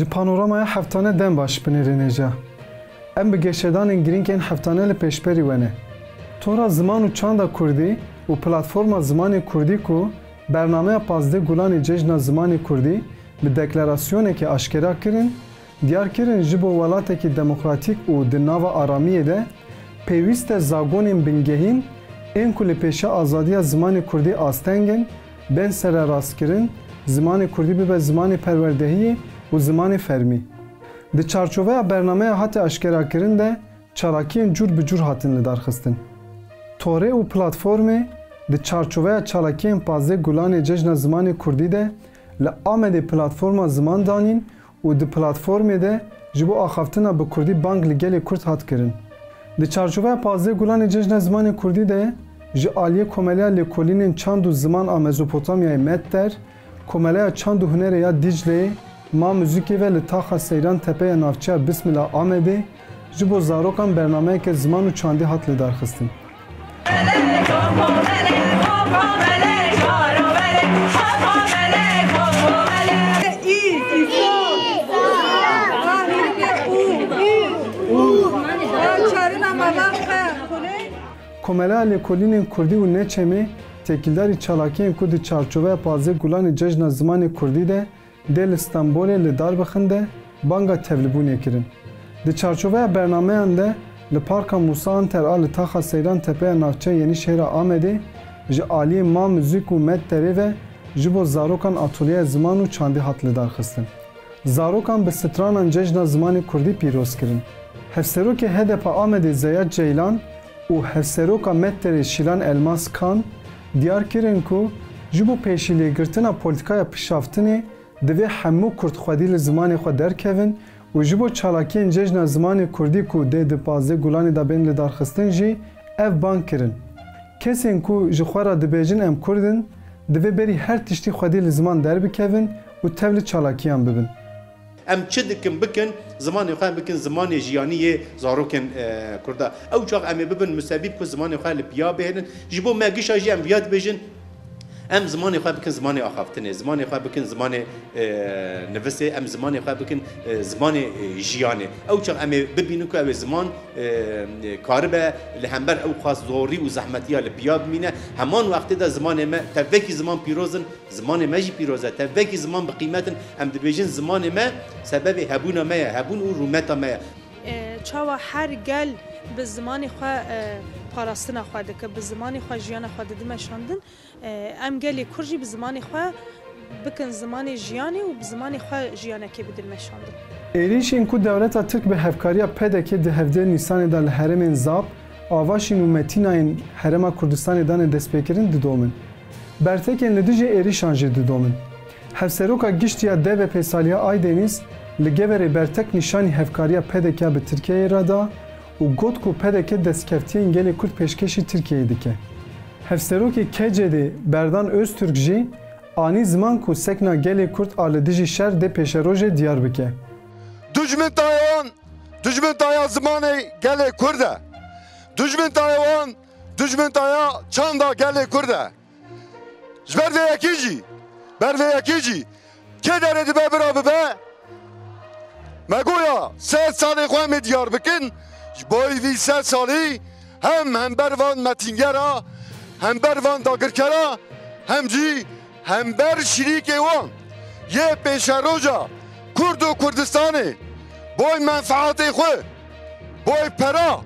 Ji panoramaya heftane dem baş binêrêne Em bi geşedanên girînkên heftane li pêşberî we ne. Tora ziman û çanda Kurdî û platforma zimanê Kurdî ku bernameya pazdê gulanê cejna zimanê Kurdî bi deklarasyonekê aşkera kirin, diyar kirin ji bo welatekî demokratîk û di nava aramiyê de pêwîst e zagonên bingehîn ên ku li pêşa azadiya zimanê Kurdî astengin bên sere rastkirin, zimanê Kurdî bibe zimanê perwerdehiyê û zimanê fermî. Di çarçoveya bernameya hatê aşkerakirin de çalakiyên cur bi cur hatin li darxistin. Torê û platformê di çarçoveya çalakiyên pazê gulanê cejna zimanê Kurdî de li Amedê platforma ziman danîn û di platformê de ji bo axaftina bi Kurdî bank li gelê Kurd hat kirin. Di çarçoveya pazê gulanê cejna zimanê Kurdî de ji aliyê komeleya lêkolînên çand û ziman a Mezopotamyayê Medter, komeleya çand û hunerê ya Dicleyê ما müzikê ve li taxa seyran tepeye navçeya Bismillah Amedê ji bo zarokan bernameyeke ziman û çandî hat lidarxistin. Komela Lekolinin Kurdi û Neçemê, têkildarî çalakiyên ku di çarçoveya pazê gulanê cejna zimanê Kurdî de li Stenbolê li Darbixin de banga tevlibûnê kirin. Di çarçoveya bernameyan de li Parka Musa Anter a li taxa Seyran Tepeya navçe Yenîşehra Amedê ji aliyê ma müzik û med terê ve ji bo zarokan atoliya ziman û çandî hat li darxistin. Zarokan bi stranan cejna zimanê Kurdî pîroz kirin. Hevserokê HDP Amedê Zeyad Ceylan û hevseroka Medterê Şilan Elmas Kan diyar kirin ku ji bo pêşîlêgirtina polîtikaya pişaftinê دوی همو کرد خودی لزمان خود در کوین و جبو چالاکین جشن زمان کردی کو د د پازه ګلان د بین له درخستن جی اف بانک کرن کسین کو جخورا د بیجن ام کردن دوی بری هر تشتی خودی لزمان در بکوین و تبل چالاکیان ببن ام چه دکم بکن زمان خو بکن زمان جیانی زاروکن کردا او چاق ام ببن مسبب کو زمان خو لپیا بهن جبو ماگیش اجی ام بیاد بجن ام زمانی خواه بکن زمانی آخافتنه زمانی خواه بکن زمان نفسه ام زمانی خواه بکن زمان جیانه او چون ام ببینو که او زمان کاربه لهمبر او خاص زوری و زحمتی ها لبیاب مینه همان وقتی دا زمان ما تفکی زمان پیروزن زمان ما جی پیروزه تفکی زمان بقیمتن ام دبیجن زمان ما سبب هبون ما هبون و رومت ما چاوا هر گل به زمان خو پاراستنا خو دکه به زمان خو ژیان خو د مشاندن ام گلی کورجی به زمان خو بکن زمان ژیانی و به زمان خو ژیانه کې بدل مشاندن ایریشین کو دولتا ترک به هفکاریا پدکه ده هفده نیسان دل هرمین زاب آواشین و متیناین هرما کردستان دان دسپیکرین ددومن. برتکن لدیج ایریشان جه ددومن. هفسروکا گشتیا ده و پیسالیا آی li geverê bertek nîşanî hevkariya PDK bi Tirkiyeyê re da û got ku PDK destkeftiyên gelê Kurd pêşkêşî Tirkiyeyê dike. Hevserokê KCD Berdan Öztürk jî anî ziman ku sekna gelê Kurd a li dijî şer de pêşerojê diyar bike. Ducmin Tayawan, Ducmin Taya zimanê gelê Kurd e. Ducmin Tayawan, Ducmin Taya çanda gelê Kurd e. Ji ber vê yekê jî, ber vê yekê sê salê xwe me diyar bikin بای وی سه سالی هم هم بروان متینگرا هم بروان داگرکرا هم جی هم بر شریک وان. یه پیش کرد و کردستانه. بای منفعات خو بای پرا.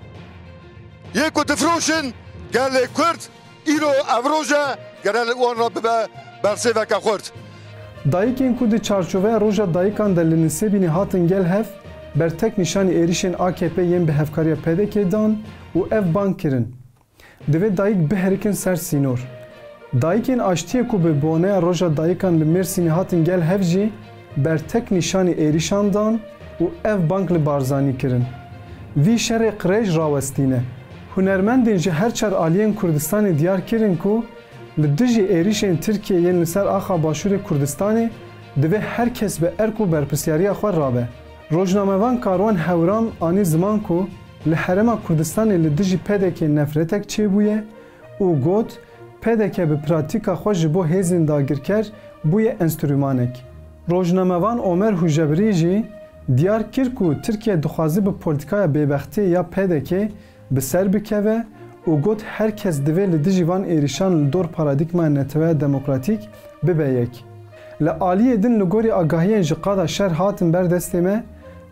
یک و دفروشن گل کرد ایرو افروژا گرل وان را ببه برسه وکا خورد. Dayikên ku di çarçoveya roja dayikan de li nisêbînê hatin gel hev bertek nişanî êrişên AKP yên bi hevkariya PDK dan û ev bank kirin. Divê dayîk biherikin ser sînor. Dayikên aştiyê ku bi boneya roja dayikan li Mêrsînê hatin gel hev jî bertek nişanî êrişan dan û ev bank li barzanî kirin. Vî şerê qirêj rawestîne. Hunermendên ji her çar aliyên Kurdistanê diyar kirin ku li dijî êrişên Tirkiye yên li ser axa başûrê Kurdistanê divê herkes bi erk û berpirsyariya xwe rabe. Rojnamevan karwan hewran anî ziman ku li herema Kurdistanê li dijî pedekê nefretek çêbûye û got pedeke bi pratika xwe ji bo hêzên dagirker bûye enstrûmanek. Rojnamevan Ömer Hujebri jî diyar kir ku Tirkiye dixwazi bi polîtikaya bêbextiyê ya PDK bi ser bikeve û got herkes divê li dijî van êrişan li dor paradigmaya netewaya demokratîk bibe yek. Li aliyê din li gorî agahiyên ji qada şer hatin berdestê me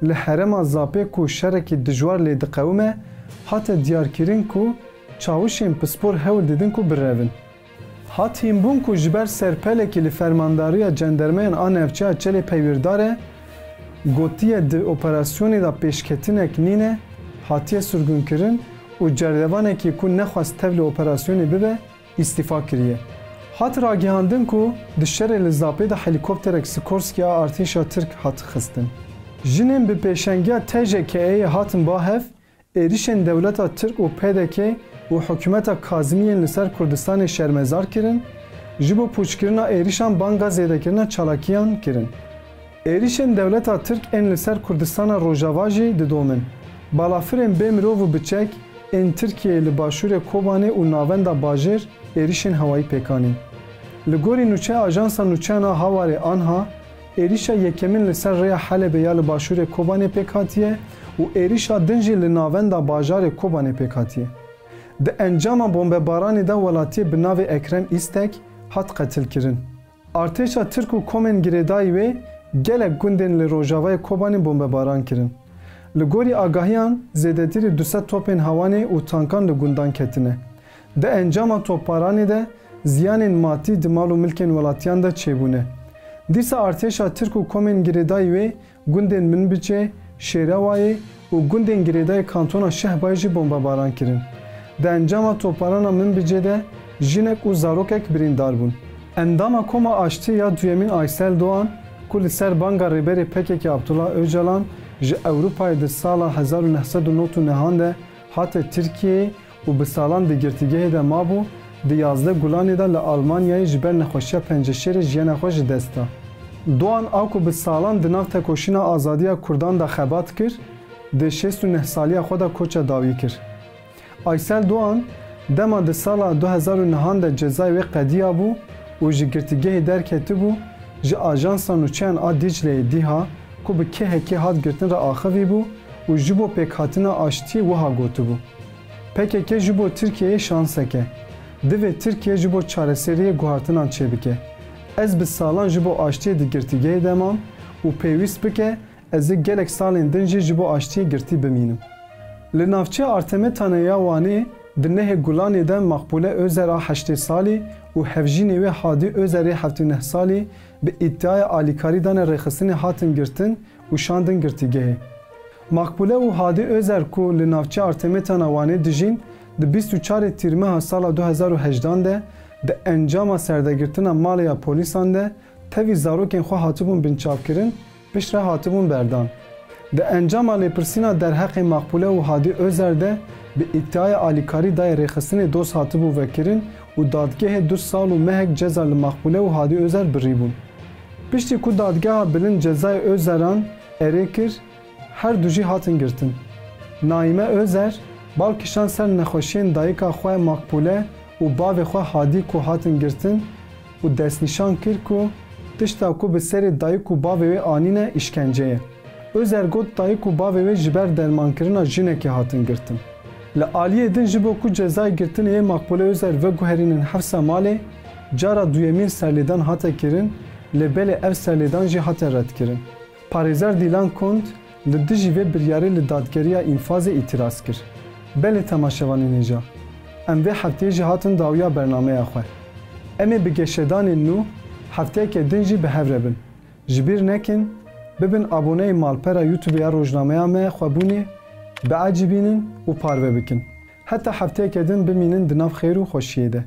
li herema zapê ku şerekî dijwar lê diqewime hate diyarkirin ku çavuşên pispor hewl didin ku birevin. Hat hînbûn ku ji ber serpelekî li fermandariya cendermeyan a nevçeya çelê peywîrdar e gotiye di operasyonê da pêşketinek nîne hatiye sürgûnkirin û cerdevanekî ku nexwast tev li operasyonê bibe îstîfa kiriye. Hat ragihandin ku di şerê li zapê de helîkopterek Sikorskiya artêşa Tirk hat xistin. Jinên bi pêşengiya TJK'ye hatin bahev, êrişên dewleta Tirk û PDK û hikûmeta Kazimiyên li ser Kurdistanê şermezar kirin, ji bo pûçkirina êrişan banga zêdekirina çalakiyan kirin. Êrişên dewleta Tirk ên li ser Kurdistana Rojava jî didomin. Balafirên bê mirov û biçek ên Tirkiyeyê li başûrê Kobanê û navenda bajêr êrişên hewayî pêkanîn. Li gorî nûçeya Ajansa Nûçeyana Hawarê Anha, êrişa yekemîn li ser rêya Helebê ya li başûrê Kobanê pêk hatiye û êrişa din jî li navenda bajarê Kobanê pêk hatiye. Di encama bombebaranê de welatiyê bi navê Ekrem İstek hat qetilkirin. Artêşa Tirk û komên girêdayî wê gelek gundên li gorî agahiyan zêdetirî du sed topên hawanê û tankan li gundan ketine. Di encama topbaranê de ziyanên matî di mal û milkên welatiyan de çêbûne. Dîsa artêşa Tirk û komên girêdayî wê gundên Minbiçê, Şêrewayê û gundên girêdayê kantona Şehbayê jî bombebaran kirin. Di encama topbarana Minbicê de jinek û zarokek birîndar bûn. Endama koma aştî ya duyemîn Aysel Doğan ku li ser banga rêberê PKK Abdullah Öcalan ji Ewropayê di sala 1990 de hate Tirkiyeyê û bi salan di girtîgehê de mabû di yazde Gulanê de li Almanyayê ji ber nexweşiya penceşêrê jiyana xwe ji dest da. Doğan a ku bi salan di nav tekoşîna azadiya Kurdan da xebat kir, di şêst û neh saliya xwe da koça dawî kir. Aysel Doğan dema di sala 2009 de cezayê wê qediya bû û ji girtîgehê derketibû ji ajansa nûçeyan a Dicleyê dîha ku bi kehekê hat girtin re axivî bû û ji bo pêkhatina aştiyê wiha gotibû. PKK ji bo Tirkiyeyê şansek e. Divê Tirkiye ji bo çareseriyê guhartinan çêbike. Ez bi salan ji bo aştiyê di girtîgehê demam û pêwîst bike ez ê gelek salên din jî ji bo aştiyê girtî bimînim. Li navçeya Artemetane ya Wanê di nehê Gulanê de Maqbule Özer a heştê salî û hevjînê wê Hadî Özerê heftê neh salî bi îddiaya alîkarî dane rêxistinê hatin girtin û şandin girtîgehê. Makbule û Hadî Özer ku li navçeya Artemetana Wanê dijîn di 24 tîrmeha sala 2018 de di encama serdegirtina malê ya polîsan de tevî zarokên xwe hatibûn binçavkirin piştre hatibûn berdan. Di encama lêpirsîna derheqê Makbule û Hadî Özer de bi îddiaya alîkarî dayê rêxistinê dost hatibû vekirin û dadgehê du sal û mehek ceza li Makbule û Hadî Özer birîbûn. Piştî ku dadgeha bilind cezayê Özeran erê kir, her du jî hatin girtin. Naîme Özer, balkişan ser nexweşiyên dayika xwe Makbule û bavê xwe Hadî ku hatin girtin û destnîşan kir ku tişta ku bi serê dayik û bavê wê anîne îşkenceye. Özer got dayik û bavê wê ji ber dermankirina jinekê hatin girtin. لعالی دن جبو کو جزای گرتن یه مقبوله اوزر و گوهرینن حفظ مالی جارا دویمین سرلیدان حتا کرن لبل اف جهات جی حتا رد کرن پاریزر دیلان کند لدجی و بریاری لدادگریه انفاز اعتراض کرد. بله تماشوانی نیجا ام به هفته جهاتن داویا برنامه اخو. امی بگشدان نو هفته که دنجی به هفره بن جبیر نکن ببین ابونه مالپر یوتیوب یا روزنامه امه خوابونی بعجبینن و پارو بکن. حتی هفته کدن بمینن دناف خیر و خوشیه ده